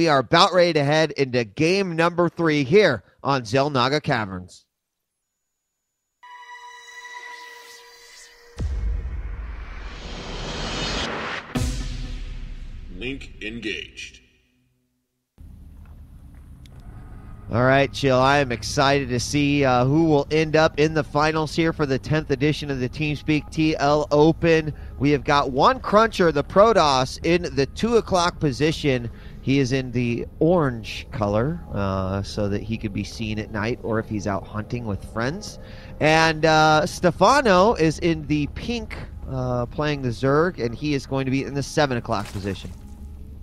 We are about ready to head into game number three here on Xel'Naga Caverns. Link engaged. All right, Chill. I am excited to see uh, who will end up in the finals here for the 10th edition of the TeamSpeak TL Open. We have got one cruncher, the Protoss, in the 2 o'clock position. He is in the orange color uh, so that he could be seen at night or if he's out hunting with friends. And uh, Stephano is in the pink uh, playing the Zerg, and he is going to be in the 7 o'clock position.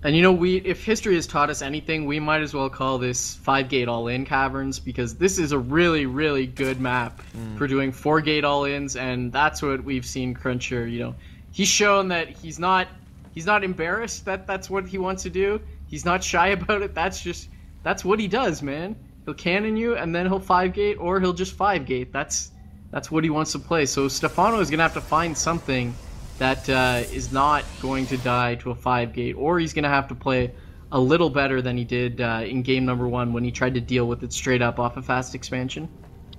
And you know, we if history has taught us anything, we might as well call this five gate all in caverns because this is a really, really good map mm. for doing four gate all ins, and that's what we've seen Cruncher. You know, he's shown that he's not he's not embarrassed that that's what he wants to do. He's not shy about it. That's just that's what he does, man. He'll cannon you, and then he'll five gate, or he'll just five gate. That's that's what he wants to play. So Stephano is gonna have to find something that uh, is not going to die to a five gate, or he's to have to play a little better than he did uh, in game number one when he tried to deal with it straight up off a fast expansion.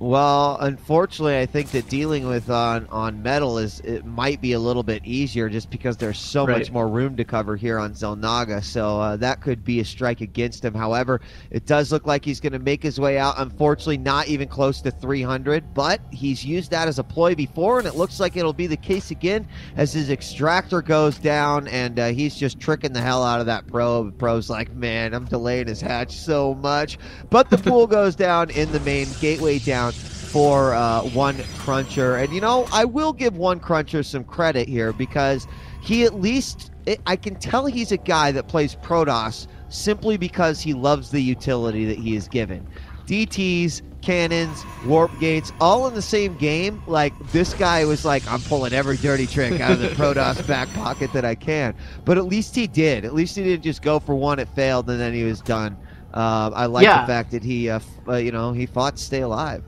Well, unfortunately, I think that dealing with on on metal is it might be a little bit easier just because there's so right. much more room to cover here on Xel'Naga. So uh, that could be a strike against him. However, it does look like he's going to make his way out. Unfortunately, not even close to 300, but he's used that as a ploy before, and it looks like it'll be the case again as his extractor goes down, and uh, he's just tricking the hell out of that pro. Pro's like, man, I'm delaying his hatch so much, but the pool goes down in the main gateway down for uh, one cruncher. And you know, I will give one cruncher some credit here because he at least I can tell he's a guy that plays Protoss simply because he loves the utility that he is given. DTs, cannons, warp gates, all in the same game. Like this guy was like, I'm pulling every dirty trick out of the Protoss back pocket that I can. But at least he did. At least he didn't just go for one, it failed, and then he was done. Uh, I like yeah. the fact that he, uh, f- uh, you know, he fought to stay alive.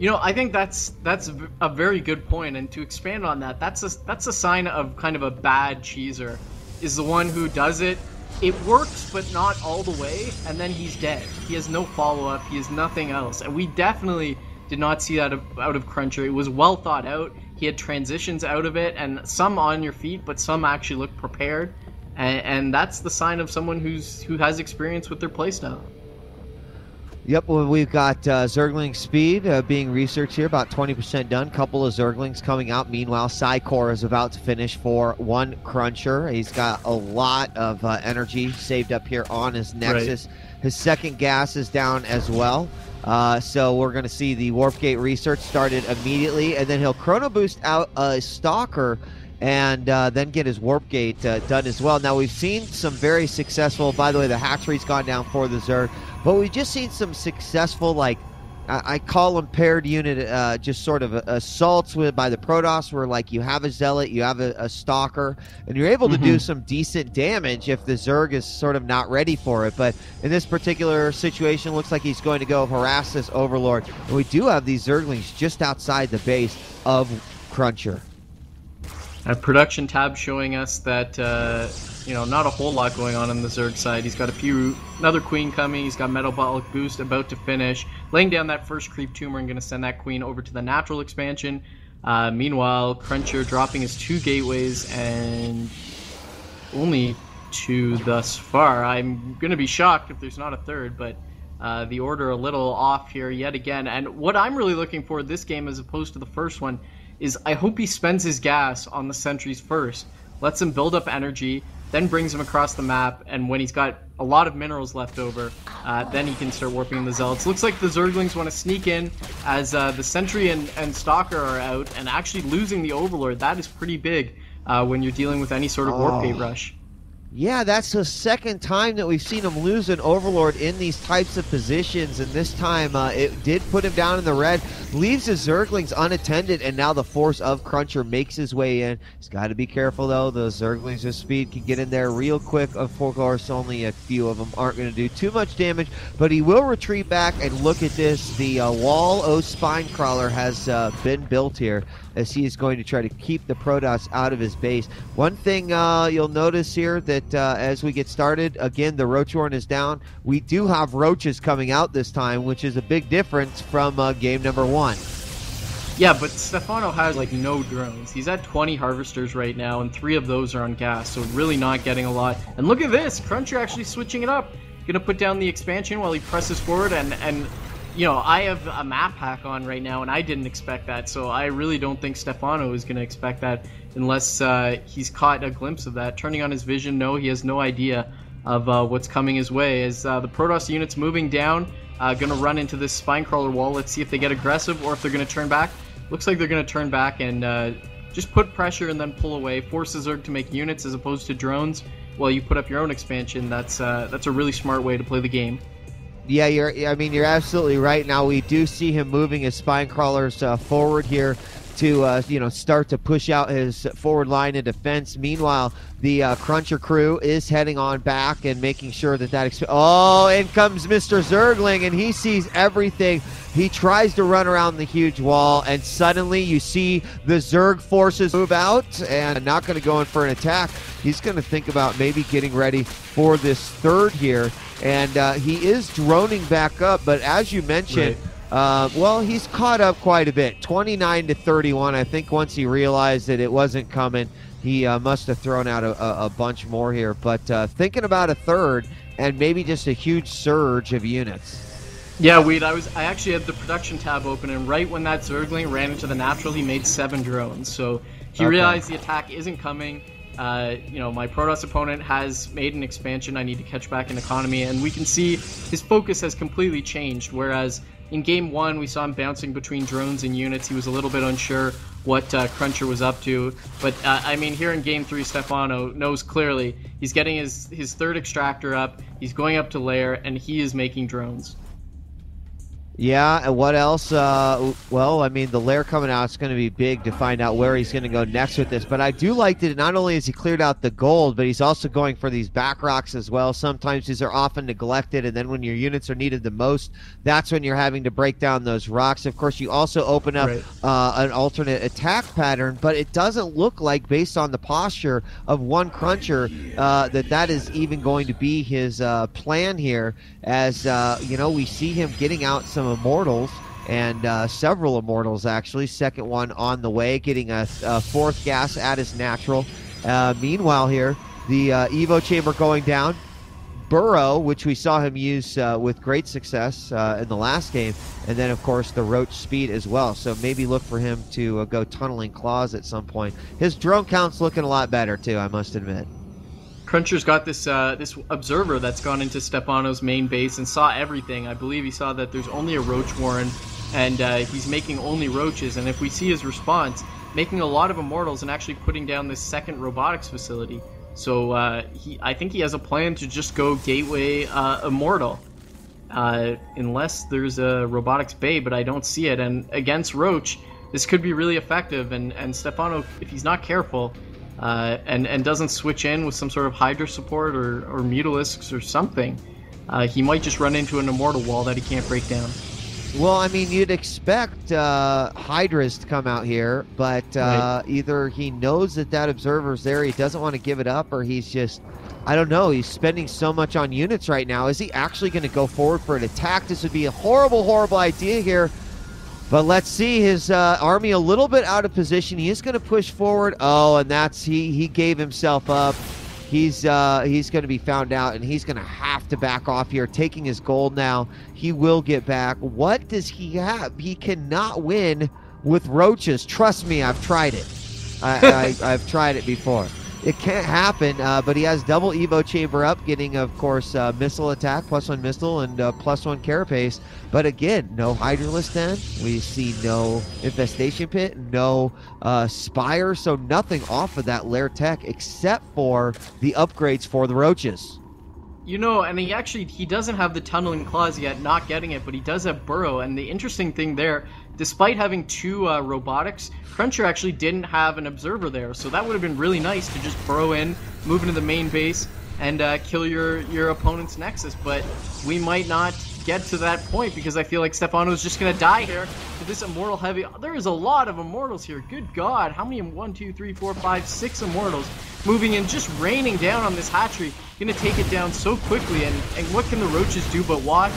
You know, I think that's that's a very good point, and to expand on that, that's a that's a sign of kind of a bad cheeser, is the one who does it. It works, but not all the way, and then he's dead. He has no follow up. He has nothing else, and we definitely did not see that out of Cruncher. It was well thought out. He had transitions out of it, and some on your feet, but some actually looked prepared, and, and that's the sign of someone who's who has experience with their playstyle. Yep, well, we've got uh, Zergling speed uh, being researched here, about 20% done. Couple of Zerglings coming out. Meanwhile, Cyber Core is about to finish for one Cruncher. He's got a lot of uh, energy saved up here on his Nexus. Right. His second gas is down as well. Uh, so we're going to see the Warp Gate research started immediately, and then he'll Chrono Boost out a Stalker and uh, then get his warp gate uh, done as well. Now we've seen some very successful. By the way, the hatchery's gone down for the Zerg, but we've just seen some successful like I, I call them paired unit, uh, just sort of assaults with by the Protoss, where like you have a zealot, you have a, a stalker, and you're able to mm-hmm. do some decent damage if the Zerg is sort of not ready for it. But in this particular situation, looks like he's going to go harass this Overlord, and we do have these Zerglings just outside the base of Cruncher. A production tab showing us that uh, you know not a whole lot going on on the Zerg side. He's got a few another queen coming. He's got metabolic boost about to finish, laying down that first creep tumor and going to send that queen over to the natural expansion. Uh, meanwhile, Cruncher dropping his two gateways and only two thus far. I'm going to be shocked if there's not a third, but uh, the order a little off here yet again. And what I'm really looking for this game, as opposed to the first one, is I hope he spends his gas on the sentries first, lets him build up energy, then brings him across the map, and when he's got a lot of minerals left over, uh, then he can start warping the zealots. Looks like the Zerglings want to sneak in as uh, the Sentry and, and Stalker are out, and actually losing the Overlord. That is pretty big uh, when you're dealing with any sort of oh. warp gate rush. Yeah, that's the second time that we've seen him lose an Overlord in these types of positions, and this time uh, it did put him down in the red. Leaves the Zerglings unattended, and now the force of Cruncher makes his way in. He's got to be careful, though. The Zerglings of speed can get in there real quick. Of course, only a few of them aren't going to do too much damage, but he will retreat back, and look at this. The uh, Wall O Spine Crawler has uh, been built here. As he is going to try to keep the Protoss out of his base. One thing uh, you'll notice here that uh, as we get started, again, the Roach Warren is down. We do have roaches coming out this time, which is a big difference from uh, game number one. Yeah, but Stephano has like no drones. He's at 20 harvesters right now, and three of those are on gas, so really not getting a lot. And look at this, Cruncher actually switching it up. Gonna put down the expansion while he presses forward, and and you know I have a map hack on right now, and I didn't expect that. So I really don't think Stephano is gonna expect that unless uh, he's caught a glimpse of that. Turning on his vision, no, he has no idea of uh, what's coming his way. As uh, the Protoss units moving down, uh, gonna run into this spine crawler wall. Let's see if they get aggressive or if they're gonna turn back. Looks like they're going to turn back and uh, just put pressure and then pull away. Forces Zerg to make units as opposed to drones while you put up your own expansion. That's uh, that's a really smart way to play the game. Yeah, you're. I mean, you're absolutely right. Now we do see him moving his spine crawlers uh, forward here to uh, you know start to push out his forward line of defense. Meanwhile, the uh, Cruncher crew is heading on back and making sure that that. Exp- oh, in comes Mr. Zergling, and he sees everything. He tries to run around the huge wall, and suddenly you see the Zerg forces move out and not going to go in for an attack. He's going to think about maybe getting ready for this third here. And uh, he is droning back up, but as you mentioned, right uh, well, he's caught up quite a bit, 29 to 31. I think once he realized that it wasn't coming, he uh, must have thrown out a, a, bunch more here. But uh, thinking about a third and maybe just a huge surge of units. Yeah, Wheat. I was I actually had the production tab open, and right when that Zergling ran into the natural, he made seven drones. So he okay. realized the attack isn't coming. Uh, you know, my Protoss opponent has made an expansion. I need to catch back in economy, and we can see his focus has completely changed. Whereas in game one, we saw him bouncing between drones and units. He was a little bit unsure what uh, Cruncher was up to. But uh, I mean, here in game three, Stephano knows clearly he's getting his, his third extractor up, he's going up to lair, and he is making drones. Yeah, and what else? Uh, well, I mean, the lair coming out is going to be big to find out where he's going to go next with this. But I do like that not only has he cleared out the gold, but he's also going for these back rocks as well. Sometimes these are often neglected, and then when your units are needed the most, that's when you're having to break down those rocks. Of course, you also open up right. uh, an alternate attack pattern, but it doesn't look like, based on the posture of one cruncher, uh, that that is even going to be his uh, plan here. As uh, you know, we see him getting out some Immortals and uh, several Immortals actually. Second one on the way, getting a, a fourth gas at his natural. Uh, meanwhile, here the uh, Evo chamber going down. Burrow, which we saw him use uh, with great success uh, in the last game, and then of course the Roach speed as well. So maybe look for him to uh, go tunneling claws at some point. His drone count's looking a lot better too, I must admit. Cruncher's got this uh, this observer that's gone into Stephano's main base and saw everything. I believe he saw that there's only a roach warren, and uh, he's making only roaches. And if we see his response, making a lot of immortals and actually putting down this second robotics facility. So uh, he, I think he has a plan to just go gateway uh, immortal, uh, unless there's a robotics bay, but I don't see it. And against Roach, this could be really effective. And and Stephano, if he's not careful uh, and and doesn't switch in with some sort of Hydra support or or Mutalisks or something, uh, he might just run into an Immortal wall that he can't break down. Well, I mean, you'd expect uh, Hydras to come out here, but uh, right. either he knows that that observer's there, he doesn't want to give it up, or he's just, I don't know, he's spending so much on units right now. Is he actually going to go forward for an attack? This would be a horrible, horrible idea here but let's see his uh, army a little bit out of position. He is going to push forward. Oh, and that's he. He gave himself up. He's uh, he's going to be found out, and he's going to have to back off here, taking his gold now. He will get back. What does he have? He cannot win with roaches. Trust me, I've tried it. I, I, I've tried it before it can't happen. Uh, but he has double Evo chamber up, getting, of course, uh, missile attack, plus one missile, and uh, plus one carapace. But again, no Hydralisk then. We see no infestation pit, no uh, spire, so nothing off of that lair tech except for the upgrades for the roaches. You know, and he actually he doesn't have the tunneling claws yet, not getting it, but he does have burrow. And the interesting thing there, despite having two uh, robotics, Cruncher actually didn't have an observer there, so that would have been really nice to just burrow in, move into the main base, and uh, kill your your opponent's Nexus. But we might not get to that point because I feel like Stephano's just gonna die here with this Immortal Heavy. There is a lot of Immortals here. Good God, how many? One, two, three, four, five, six Immortals moving in, just raining down on this hatchery. Gonna take it down so quickly, and, and what can the Roaches do but watch?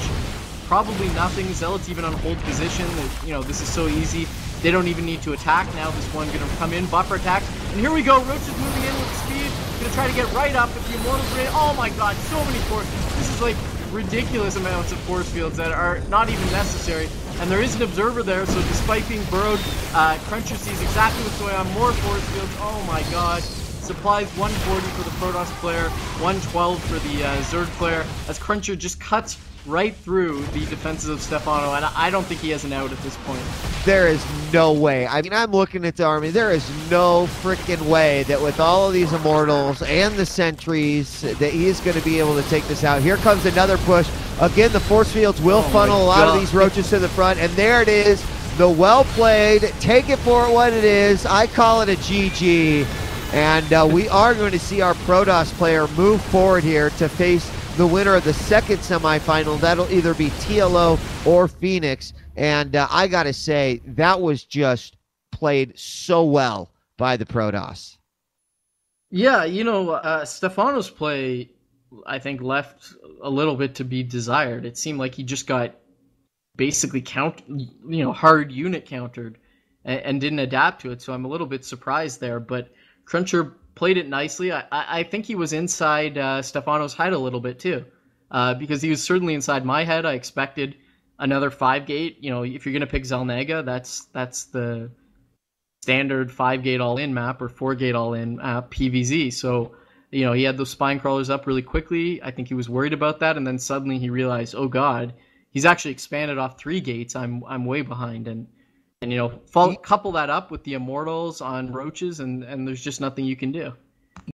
Probably nothing. Zealot's even on hold position. You know, this is so easy. They don't even need to attack. Now this one gonna come in, buffer attack. And here we go, Roach is moving in with speed. Gonna try to get right up with the Immortals ready. Oh my god, so many force. This is like ridiculous amounts of force fields that are not even necessary. And there is an observer there, so despite being burrowed, uh, Cruncher sees exactly what's going on. More force fields. Oh my god. Supplies 140 for the Protoss player, 112 for the uh, Zerg player, as Cruncher just cuts right through the defenses of Stephano, and I don't think he has an out at this point. There is no way. I mean, I'm looking at the army. There is no freaking way that with all of these Immortals and the Sentries that he's going to be able to take this out. Here comes another push. Again, the force fields will oh funnel a lot God. of these roaches to the front, and there it is. The well played. Take it for what it is. I call it a GG. And uh, we are going to see our Protoss player move forward here to face the winner of the second semifinal. That'll either be TLO or Phoenix. And uh, I got to say, that was just played so well by the Protoss. Yeah, you know, uh, Stephano's play, I think, left a little bit to be desired. It seemed like he just got basically count, you know, hard unit countered and, and didn't adapt to it. So I'm a little bit surprised there. But Cruncher played it nicely. I, I think he was inside uh, Stephano's head a little bit too, uh, because he was certainly inside my head. I expected another five gate. You know, if you're gonna pick Xel'Naga, that's that's the standard five gate all in map or four gate all in PVZ. So you know he had those spine crawlers up really quickly. I think he was worried about that, and then suddenly he realized, oh god, he's actually expanded off three gates. I'm I'm way behind and and you know, fall, couple that up with the immortals on roaches, and and there's just nothing you can do.